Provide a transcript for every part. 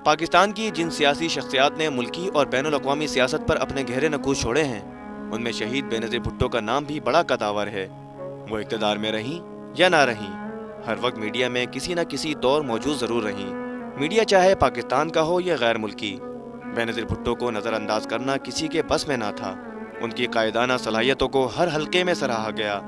पाकिस्तान की जिन सियासी शख्सियात ने मुल्की और बैन अवी सियासत पर अपने गहरे नकूश छोड़े हैं, उनमें शहीद बेनज़ीर भुट्टो का नाम भी बड़ा कदावर है। वो इकतदार में रहीं या ना रहीं, हर वक्त मीडिया में किसी न किसी दौर मौजूद ज़रूर रहीं। मीडिया चाहे पाकिस्तान का हो या गैर मुल्की, बेनज़ीर भुट्टो को नज़रअंदाज करना किसी के बस में ना था। उनकी कायदाना सलाहियतों को हर हल्के में सराहा गया,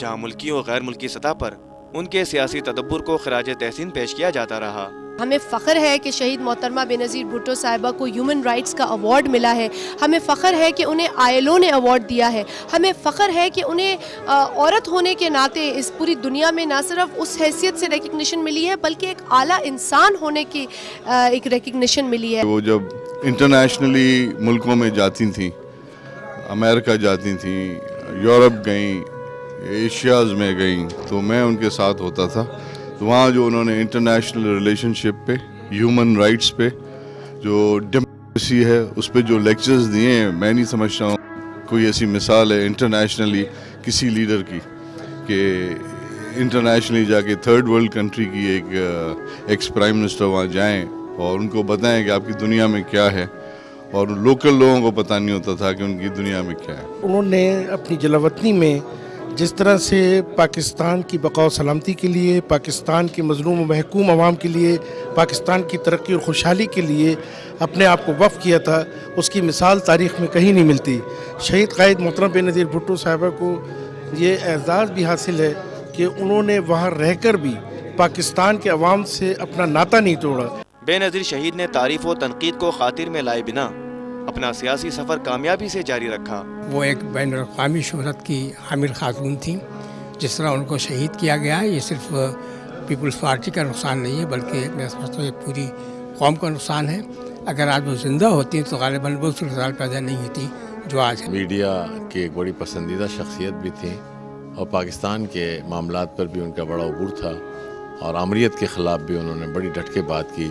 जहाँ मुल्की और गैर मुल्की सतह पर उनके सियासी तदब्बर को खराज तहसीन पेश किया जाता रहा। हमें फ़ख्र है कि शहीद मोहतरमा बेनज़ीर भुट्टो साहिबा को ह्यूमन राइट्स का अवार्ड मिला है। हमें फ़ख्र है कि उन्हें आयलो ने अवार्ड दिया है। हमें फ़ख्र है कि उन्हें औरत होने के नाते इस पूरी दुनिया में ना सिर्फ़ उस हैसियत से रिकग्निशन मिली है बल्कि एक आला इंसान होने की एक रिकग्निशन मिली है। वो जब इंटरनेशनली मुल्कों में जाती थी अमेरिका जाती थी यूरोप गई एशियाज़ में गई तो मैं उनके साथ होता था। तो वहाँ जो उन्होंने इंटरनेशनल रिलेशनशिप पे ह्यूमन राइट्स पे, जो डेमोक्रेसी है, उस पर जो लेक्चर्स दिए हैं, मैं नहीं समझता हूँ कोई ऐसी मिसाल है इंटरनेशनली किसी लीडर की, कि इंटरनेशनली जाके थर्ड वर्ल्ड कंट्री की एक एक्स प्राइम मिनिस्टर वहाँ जाएँ और उनको बताएँ कि आपकी दुनिया में क्या है। और लोकल लोगों को पता नहीं होता था कि उनकी दुनिया में क्या है। उन्होंने अपनी जलावतनी में जिस तरह से पाकिस्तान की बकाव सलामती के लिए, पाकिस्तान के मजलूम महकूम आवाम के लिए, पाकिस्तान की तरक्की और खुशहाली के लिए अपने आप को वफ़ किया था, उसकी मिसाल तारीख़ में कहीं नहीं मिलती। शहीद कायद मोहतरम बेनज़ीर भुट्टो साहबा को ये एजाज़ भी हासिल है कि उन्होंने वहाँ रहकर भी पाकिस्तान के अवाम से अपना नाता नहीं तोड़ा। बेनज़ीर शहीद ने तारीफ़ व तनकीद को खातिर में लाए बिना अपना सियासी सफ़र कामयाबी से जारी रखा। वो एक बैन अवी शहरत की हामिल खातून थी जिस तरह उनको शहीद किया गया है। ये सिर्फ़ पीपल्स पार्टी का नुकसान नहीं है बल्कि मैं समझता हूँ पूरी कौम का नुकसान है। अगर आज वो ज़िंदा होती तो गालिबा वो सूरत पैदा नहीं होती जो आज है। मीडिया की एक बड़ी पसंदीदा शख्सियत भी थी और पाकिस्तान के मामला पर भी उनका बड़ा अबूर था और आमरीत के ख़िलाफ़ भी उन्होंने बड़ी डट के बात की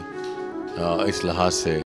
इस लिहाज से